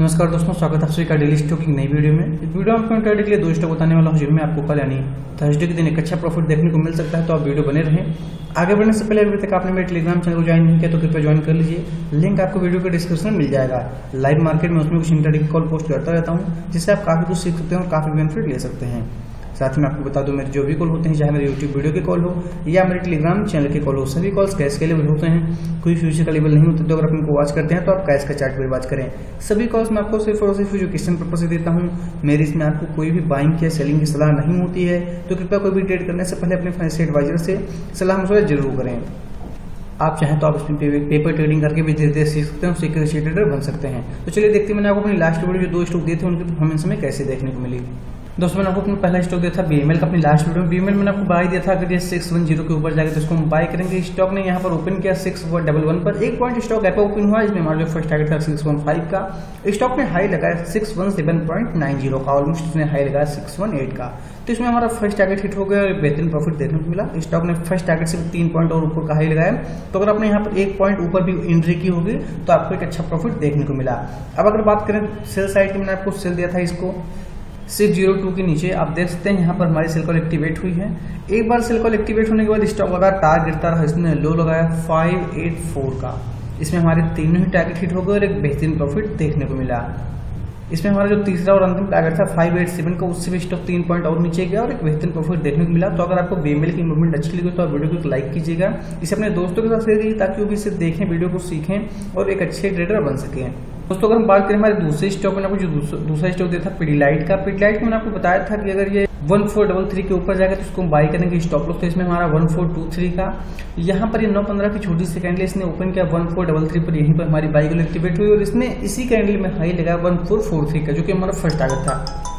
नमस्कार दोस्तों, स्वागत है आप सभी का डेली स्टॉक की नई वीडियो में। इस वीडियो में आपको इंटरडे के लिए दो स्टॉक बताने वाला हूँ, जिनमें आपको कल यानी थर्सडे के दिन एक अच्छा प्रॉफिट देखने को मिल सकता है तो आप वीडियो बने रहें। आगे बढ़ने से पहले अभी तक आपने मेरे टेलीग्राम चैनल को ज्वाइन नहीं किया तो कृपया ज्वाइन कर लीजिए। लिंक आपको वीडियो के डिस्क्रिप्शन में मिल जाएगा। लाइव मार्केट में उसमें कुछ इंटरडे कॉल पोस्ट करता रहता हूँ, जिससे आप काफ़ी कुछ सीख सकते हैं और काफ़ी बेनिफिट ले सकते हैं। साथ में आपको बता दूँ, मेरे जो भी कॉल होते हैं, चाहे मेरे यूट्यूब वीडियो के कॉल हो, या मेरे टेलीग्राम चैनल के कॉल हो, सभी कॉल्स कैश के लेवल होते हैं। कोई फ्यूचर का लेवल नहीं होते तो अगर आप इनको वॉच करते हैं तो आप कैश का चार्ट पर वॉच करें। सभी कॉल्स मैं आपको सिर्फ़ और सिर्फ़ एजुकेशन पर्पज से देता हूँ। मेरी इसमें आपको कोई भी बाइंग या सेलिंग की सलाह नहीं होती है तो कृपया कोई भी ट्रेड करने से पहले अपने फाइनेंशियल एडवाइजर से सलाह मशवरा ज़रूर करें। आप चाहें तो आप इसमें पेपर ट्रेडिंग करके भी धीरे धीरे सीख सकते हैं सिक्योरिटी ट्रेडर बन सकते हैं। तो चलिए देखते हैं मैंने आपको अपनी लास्ट वीडियो जो दो स्टॉक दिए थे, उनकी परफॉर्मेंस में कैसे देखने को मिली। दोस्तों, मैंने आपको अपना पहला स्टॉक दिया था बीएमएल का, अपनी लास्ट वीडियो में। बीएमएल मैंने आपको बाय दिया था। अगर ये सिक्स वन ज़ीरो के ऊपर जाएगा तो इसको हम बाय करेंगे। स्टॉक ने यहाँ पर ओपन किया सिक्स वन डबल वन पर। एक पॉइंट स्टॉक गैप ओपन हुआ इसमें हमारा जो फ़र्स्ट टारगेट था सिक्स वन फाइव का। स्टॉक ने हाई लगाया six one seven point nine zero का ऑलमोस्ट इसने हाई लगाया सिक्स वन एट का। तो इसमें हमारा फ़र्स्ट टारगेट हिट हो गया और बेहतरीन प्रॉफिट देखने को मिला। स्टॉक ने फ़र्स्ट टारगेट से तीन पॉइंट और ऊपर का हाई लगाया। तो अगर आपने यहाँ पर एक पॉइंट ऊपर भी एंट्री की होगी तो आपको एक अच्छा प्रॉफिट देखने को मिला। अब अगर बात करें सेल साइड की, मैंने आपको सेल दिया था इसको। सिक्स ज़ीरो टू के नीचे, आप देख सकते हैं यहाँ पर हमारी सेल कॉल एक्टिवेट हुई है। एक बार सेल कॉल एक्टिवेट होने के बाद स्टॉक लगा टार गिरता रहा, इसने लो लगाया फाइव एट फोर का। इसमें हमारे तीनों ही टारगेट हिट हो गए और एक बेहतरीन प्रॉफिट देखने को मिला। इसमें हमारा जो तीसरा और अंतिम टारगेट था फाइव एट सेवन का, उससे भी स्टॉक तीन पॉइंट और नीचे गया और एक बेहतरीन प्रॉफिट देखने को मिला। तो अगर आपको बीएमएल की मूवमेंट अच्छी लगी तो आप वीडियो को लाइक कीजिएगा। इसे अपने दोस्तों के साथ शेयर कीजिए ताकि वो भी इसे देखें वीडियो को सीखें और एक अच्छे ट्रेडर बन सकें। दोस्तों, अगर हम बात करें हमारे दूसरे स्टॉक में आपको जो दूसरा स्टॉक दिया था पीडीलाइट का। पीडीलाइट में मैंने आपको बताया था कि अगर ये वन फोर डबल थ्री के ऊपर जाएगा तो उसको हम बाई करेंगे स्टॉप लॉस तो इसमें हमारा वन फोर टू थ्री का। यहाँ पर ये नौ पंद्रह की छोटी सी कैंडल इसने ओपन किया वन फोर डबल थ्री पर यहीं पर हमारी बाई एक्टिवेट हुई। और इसने इसी कैंडल में हाई लगाया वन फोर फोर थ्री का, जो कि हमारा फ़र्स्ट टारगेट था।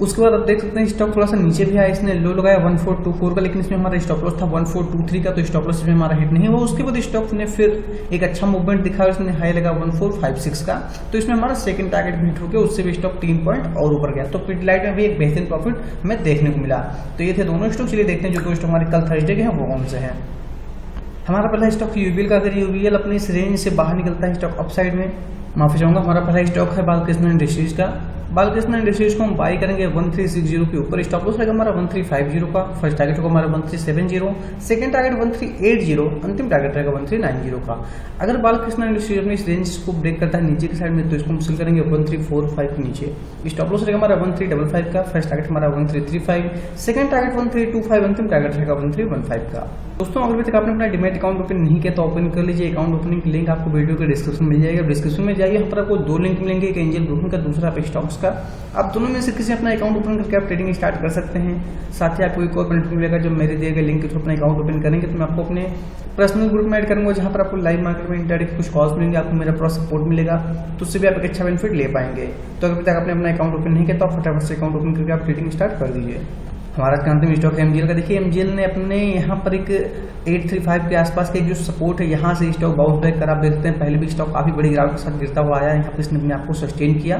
उसके बाद आप देख सकते हैं स्टॉक थोड़ा सा नीचे भी आया, इसने लो लगाया वन फोर टू फोर का, लेकिन इसमें हमारा स्टॉप लॉस था वन फोर टू थ्री का तो स्टॉप लॉस इसमें हमारा हिट नहीं हुआ। उसके बाद स्टॉक ने फिर एक अच्छा मूवमेंट दिखा इसने हाई लगा वन फोर फाइव सिक्स का। तो इसमें हमारा सेकंड टारगेट भी हिट हो गया, उससे भी स्टॉक तीन पॉइंट और ऊपर गया। तो पिटलाइट में भी एक बेहतरीन प्रॉफिट हमें देखने को मिला। तो ये थे दोनों स्टॉक चलिए देखते हैं जो दो स्टॉक हमारे कल थर्सडे के हैं, वो कौन से हैं। हमारा पहला स्टॉक यूबीएल का, अगर यूबीएल अपने इस रेंज से बाहर निकलता है स्टॉक अपसाइड में, माफ़ी चाहूँगा, हमारा पहला स्टॉक है बालकृष्ण इंडस्ट्रीज़ का। बालकृष्ण इंडस्ट्रीज़ को हम बाई करेंगे वन थ्री सिक्स ज़ीरो के ऊपर स्टॉप लॉस रहेगा हमारा वन थ्री फाइव ज़ीरो का फ़र्स्ट टारगेट होगा हमारा one three seven zero second target one three eight zero अंतिम टारगेट रहेगा वन थ्री नाइन ज़ीरो का अगर बालकृष्ण इंडस्ट्रीज़ में इस रेंज को ब्रेक करता है नीचे की साइड में तो इसको हम सिल करेंगे वन थ्री फोर फाइव के नीचे स्टॉप लॉस रहेगा हमारा वन थ्री डबल फाइव का फ़र्स्ट टारगेट हमारा one three three five second target one three two five अंतिम टारगेट रहेगा वन थ्री वन फाइव का दोस्तों अगर अभी तक आपने अपना डिमेट अकाउंट ओपन नहीं किया तो ओपन कर लीजिए अकाउंट ओपनिंग लिंक आपको वीडियो के डिस्क्रिप्शन मिल जाएगा डिस्क्रिप्शन में जाइए यहाँ पर आपको दो लिंक मिलेंगे एक एंजल ब्रोकिंग का दूसरा आप स्टॉक्स का आप दोनों में से किसी अपना अकाउंट ओपन करके आप ट्रेडिंग स्टार्ट कर सकते हैं। साथ ही आपको एक और बेनिफिट मिलेगा, जब मेरे दिए गए लिंक के थ्रू अपना अकाउंट ओपन करेंगे तो मैं आपको अपने पर्सनल ग्रुप में ऐड करूँगा, जहाँ पर आपको लाइव मार्केट में इंटरनेट कुछ कॉल्स मिलेंगे, आपको मेरा पूरा सपोर्ट मिलेगा तो उससे भी आप एक अच्छा बेनिफिट ले पाएँगे। तो अभी तक आपने अपना अकाउंट ओपन नहीं किया तो आप फटाफट से अकाउंट ओपन करके आप ट्रेडिंग स्टार्ट कर दीजिए। हमारा अंतिम स्टॉक है एमजीएल का देखिए एमजीएल ने अपने यहाँ पर एक 835 के आसपास के जो सपोर्ट है, यहाँ से स्टॉक बाउंस बैक कर। आप देखते हैं, पहले भी स्टॉक काफ़ी बड़ी गिरावट के साथ गिरता हुआ आया यहाँ पर इसने अपने आपको सस्टेन किया।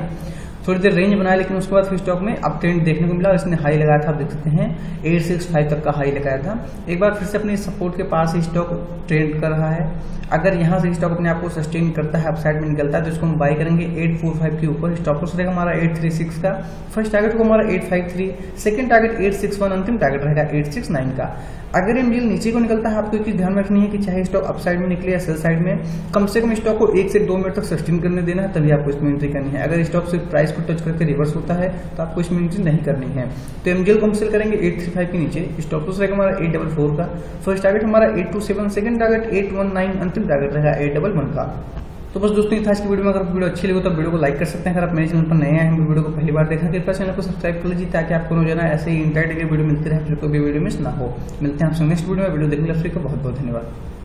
थोड़ी देर रेंज बनाया, लेकिन उसके बाद फिर स्टॉक में अप ट्रेंड देखने को मिला और इसने हाई लगाया था। आप देख सकते हैं 865 तक का हाई लगाया था। एक बार फिर से अपने सपोर्ट के पास ही स्टॉक ट्रेंड कर रहा है। अगर यहाँ से स्टॉक अपने आपको सस्टेन करता है अपसाइड में निकलता है तो इसको हम बाई करेंगे 845 के ऊपर। स्टॉप लॉस रहेगा हमारा 836 का। फ़र्स्ट टारगेट को हमारा 853 सेकंड टारगेट 861 अंतिम टारगेट रहेगा 869 का। अगर एमजीएल नीचे को निकलता है आपको एक ध्यान रखनी है कि चाहे स्टॉक अपसाइड में निकले या सेल साइड में, कम से कम स्टॉक को एक से दो मिनट तक सस्टेन करने देना है, तभी आपको इसमें एंट्री करनी है। अगर स्टॉक सिर्फ़ प्राइस को टच करके रिवर्स होता है तो आपको इसमें एंट्री नहीं करनी है। तो एमजीएल को हम सेल करेंगे एट थ्री फाइव के नीचे। स्टॉप लॉस रहेगा हमारा एट डबल फोर का। फ़र्स्ट टारगेट हमारा eight two seven second target eight one nine अंतिम टारगेट रहेगा एट डबल वन का। तो बस दोस्तों था आज वीडियो में। अगर वीडियो अच्छी लगे तो वीडियो को लाइक कर सकते हैं। अगर आप मेरे चैनल पर नए आए हैं, वीडियो को पहली बार देखा, कृपया चैनल को सब्सक्राइब कर लीजिए ताकि आपको रोज़ाना ऐसे ही इंटरनेट वीडियो मिलती रहे, फिर कोई भी वीडियो मिस ना हो। मिलते हैं आपसे नेक्स्ट वीडियो में। वीडियो देखने लिए बहुत बहुत धन्यवाद।